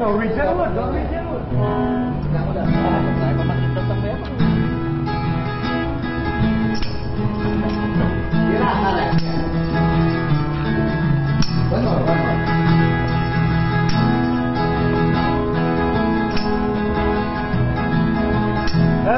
Norwegian wood, Norwegian wood. Nah, udah. Saya tetap ya.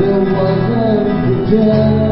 there wasn't the day.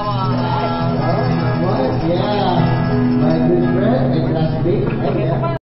Wawa. Yeah, my good friend and classmate.